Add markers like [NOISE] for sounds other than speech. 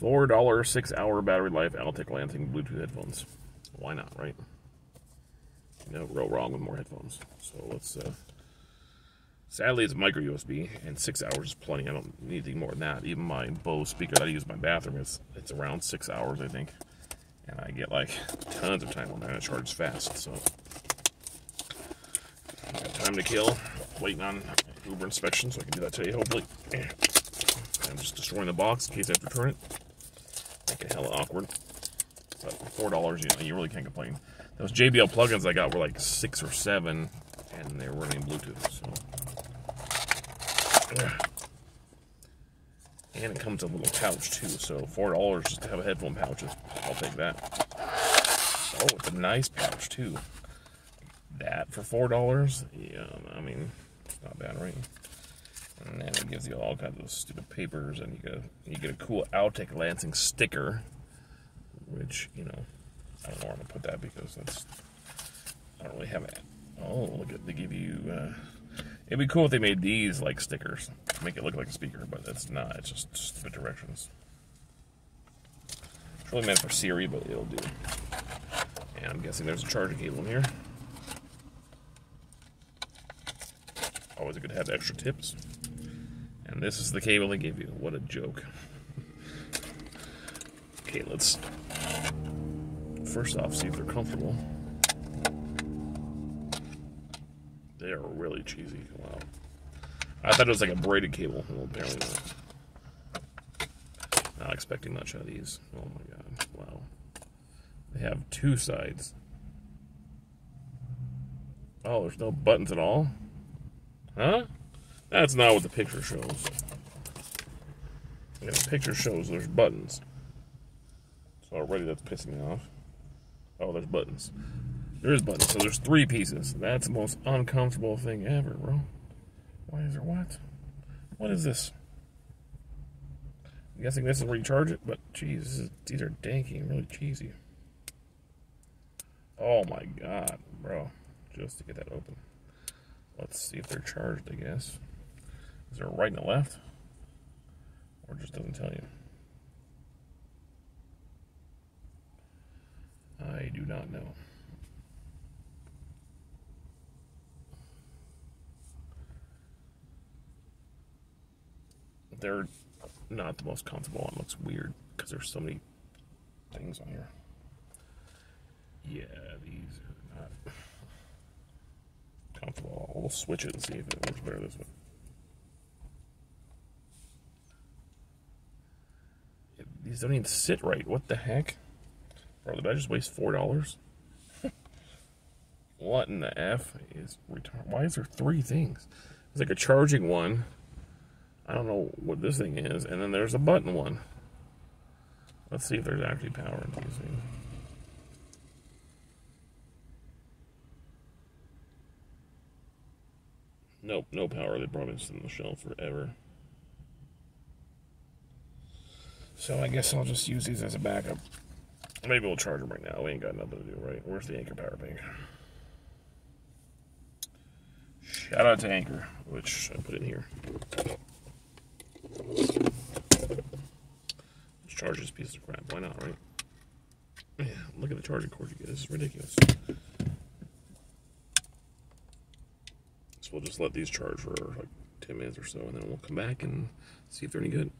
Four dollar, six hour battery life, Altec Lansing Bluetooth headphones. Why not, right? No real wrong with more headphones. So let's. Uh, sadly, it's micro USB, and six hours is plenty. I don't need anything more than that. Even my Bose speaker that I use in my bathroom, it's it's around six hours, I think, and I get like tons of time on there. And it charges fast, so time to kill. Waiting on Uber inspection, so I can do that today, hopefully. I'm just destroying the box in case I have to return it. It hella awkward. But four dollars, you know, you really can't complain. Those JBL plugins I got were like six or seven, and they're running Bluetooth. So, and it comes in a little pouch too. So four dollars just to have a headphone pouch, I'll take that. Oh, it's a nice pouch too. That for four dollars, yeah, I mean, it's not bad, right? And then it gives you all kinds of stupid papers, and you get a, you get a cool Altec Lansing sticker, which you know I don't know where I'm gonna put that because that's I don't really have it. Oh, look at they give you. Uh, it'd be cool if they made these like stickers, make it look like a speaker, but it's not. It's just stupid directions. It's really meant for Siri, but it'll do. And I'm guessing there's a charging cable in here. Always good to have extra tips. And this is the cable they give you. What a joke. Okay, let's first off see if they're comfortable. They are really cheesy. Wow. I thought it was like a braided cable. Well, apparently not. Not expecting much out of these. Oh my god. Wow. They have two sides. Oh, there's no buttons at all? Huh? That's not what the picture shows. Yeah, the picture shows there's buttons. So already that's pissing me off. Oh, there's buttons. There's buttons. So there's three pieces. That's the most uncomfortable thing ever, bro. Why is there what? What is this? I'm guessing this is where you charge it, but geez, these are danky and really cheesy. Oh my god, bro. Just to get that open. Let's see if they're charged, I guess. Is there a right and a left? Or just doesn't tell you? I do not know. They're not the most comfortable one. Looks weird because there's so many things on here. Yeah, these are not comfortable. We'll switch it and see if it works better this way. These don't even sit right. What the heck? Bro, did I just waste four dollars? [LAUGHS] what in the F is retard? Why is there three things? It's like a charging one. I don't know what this thing is, and then there's a button one. Let's see if there's actually power in these things. Nope, no power. They probably sit on the shelf forever. So I guess I'll just use these as a backup. Maybe we'll charge them right now. We ain't got nothing to do, right? Where's the Anker power bank? Shout out to Anker, which I put in here. Let's charge this piece of crap. Why not, right? Yeah, look at the charging cord you get. This is ridiculous. So we'll just let these charge for like 10 minutes or so, and then we'll come back and see if they're any good.